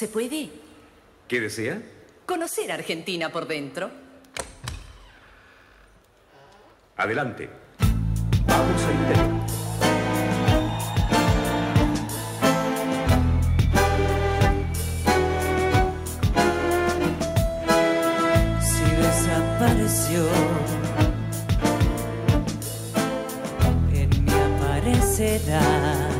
¿Se puede? ¿Qué desea? Conocer a Argentina por dentro. Adelante. Vamos a intentar. Si desapareció, en mí aparecerá.